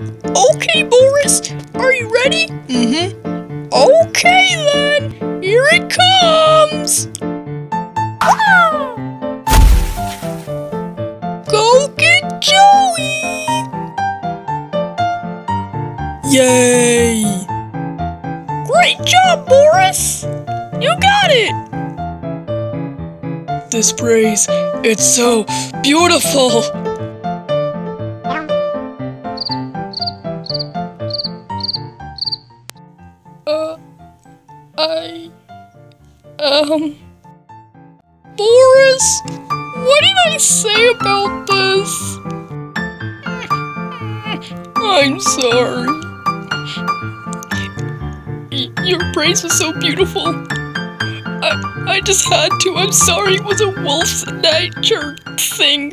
Okay, Boris, are you ready? Mm-hmm. Okay then, here it comes! Go get Joey! Yay! Great job, Boris! You got it! This praise, it's so beautiful! I. Um. Boris, what did I say about this? I'm sorry. Your praise was so beautiful. I, I just had to. I'm sorry it was a wolf's nature thing.